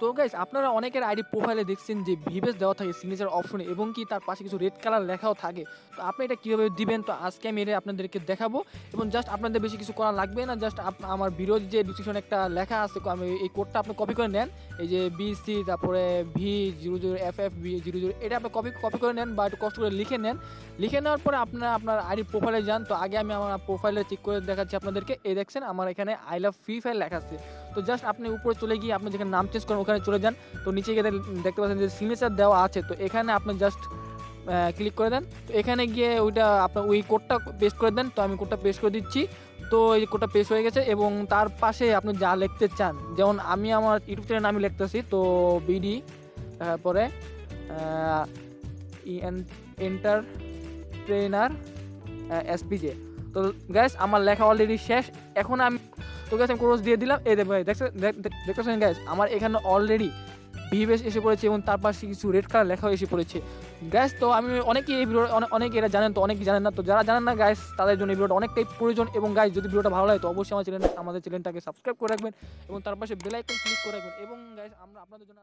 তো গাইস আপনারা অনেকের আইডি প্রোফাইলে দেখছেন যে ভিভেস দেওয়া থাকে সিগনেচার অপশনে এবং কি তার পাশে কিছু রেড কালার লেখাও থাকে। তো আপনি এটা কীভাবে দিবেন? তো আজকে আমি এটা আপনাদেরকে দেখাবো এবং জাস্ট আপনাদের বেশি কিছু করা লাগবে না জাস্ট আমার ভিডিওর যে ডিসক্রিপশনে একটা লেখা আছে আমি এই কোডটা আপনি কপি করে নেন। এই যে বিসি তারপরে V zero zero F F B zero zero এটা আপনি কপি কপি করে নেন বা একটু কষ্ট করে লিখে নেন। লিখে নেওয়ার পরে আপনারা আপনার আইডি প্রোফাইলে যান। তো আগে আমি আমার প্রোফাইলে চেক করে দেখাচ্ছি আপনাদেরকে। এই দেখছেন, আমার এখানে আই লাভ ফ্রি ফায়ার লেখা আছে। তো জাস্ট আপনি উপরে চলে গিয়ে আপনি যেখানে নাম চেঞ্জ করেন, ওখানে চলে যান। তো নিচে গিয়ে দেখতে পাচ্ছেন যে সিগনেচার দেওয়া আছে। তো এখানে আপনি জাস্ট ক্লিক করে দেন। তো এখানে গিয়ে ওইটা আপনার ওই কোডটা পেস্ট করে দেন। তো আমি কোডটা পেস্ট করে দিচ্ছি। তো এই কোডটা পেস্ট হয়ে গেছে এবং তার পাশে আপনি যা লিখতে চান, যেমন আমি আমার ইউটিউব চ্যানেল আমি লিখতেছি, তো বিডি তারপরে এন্টার ট্রেনার এসপিজে তো গ্যাস আমার লেখা অলরেডি শেষ। এখন আমি তো গ্যাস আমি ক্রোজ দিয়ে দিলাম। এই দেখো দেখছেন দেখতেছেন গ্যাস আমার এখানে অলরেডি ভিভেস এসে পড়েছে এবং তার পাশে কিছু রেড কালার লেখাও এসে পড়েছে। গ্যাস তো আমি অনেকেই এই ভিডিও অনেক এরা জানেন তো, অনেকে জানেন না। তো যারা জানেন না গ্যাস তাদের জন্য এই ভিডিওটা অনেকটাই প্রয়োজন এবং গ্যাস যদি ভিডিওটা ভালো লাগে, তো অবশ্যই আমার চ্যানেল আমাদের চ্যানেলটাকে সাবস্ক্রাইব করে রাখবেন এবং তার পাশে বেল আইকন ক্লিক করে রাখবেন। এবং গ্যাস আমরা আপনাদের জন্য